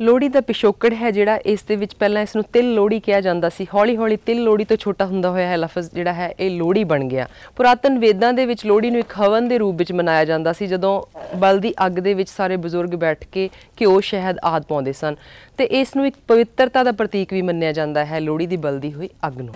ਲੋੜੀ ਦਾ ਪਿਸ਼ੋਕੜ ਹੈ ਜਿਹੜਾ ਇਸ ਦੇ ਵਿੱਚ ਪਹਿਲਾਂ ਇਸ ਨੂੰ ਤਿਲ ਲੋੜੀ ਕਿਹਾ ਜਾਂਦਾ ਸੀ। ਹੌਲੀ-ਹੌਲੀ ਤਿਲ ਲੋੜੀ ਤੋਂ ਛੋਟਾ ਹੁੰਦਾ ਹੋਇਆ ਹੈ ਲਫ਼ਜ਼ ਜਿਹੜਾ ਹੈ, ਇਹ ਲੋੜੀ ਬਣ ਗਿਆ। ਪੁਰਾਤਨ ਵੇਦਾਂ ਦੇ ਵਿੱਚ ਲੋੜੀ ਨੂੰ ਇੱਕ ਹਵਨ ਦੇ ਰੂਪ ਵਿੱਚ ਮਨਾਇਆ ਜਾਂਦਾ ਸੀ, ਜਦੋਂ ਬਲਦੀ ਅੱਗ ਦੇ ਵਿੱਚ ਸਾਰੇ ਬਜ਼ੁਰਗ ਬੈਠ ਕੇ ਘਿਓ, ਸ਼ਹਿਦ ਆਦ ਪਾਉਂਦੇ ਸਨ। ਤੇ ਇਸ ਨੂੰ ਇੱਕ ਪਵਿੱਤਰਤਾ ਦਾ ਪ੍ਰਤੀਕ ਵੀ ਮੰਨਿਆ ਜਾਂਦਾ ਹੈ ਲੋੜੀ ਦੀ ਬਲਦੀ ਹੋਈ ਅੱਗ ਨੂੰ।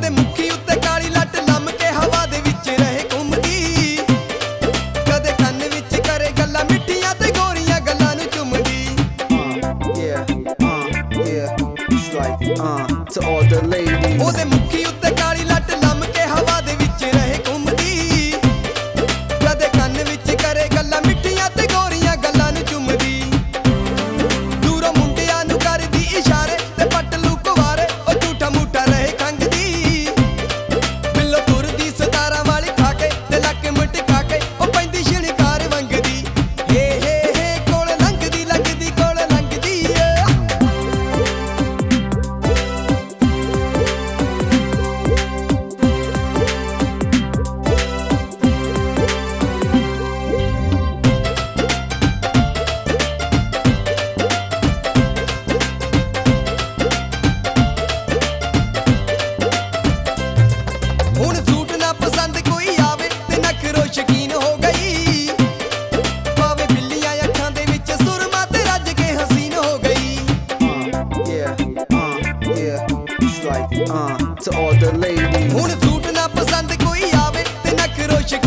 de mujer.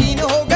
Latino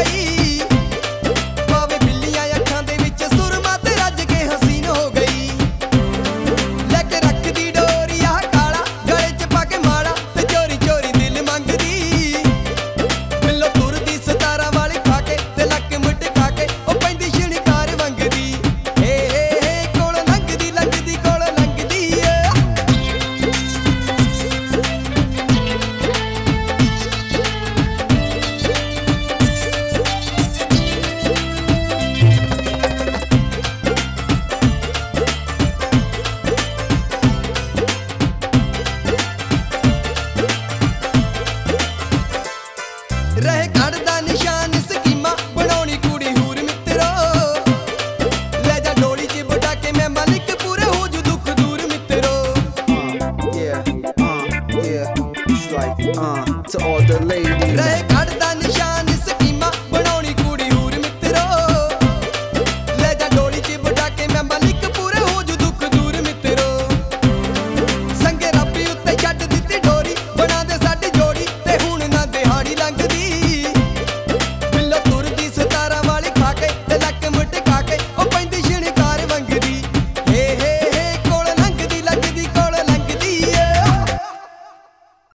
like, uh, to all the ladies.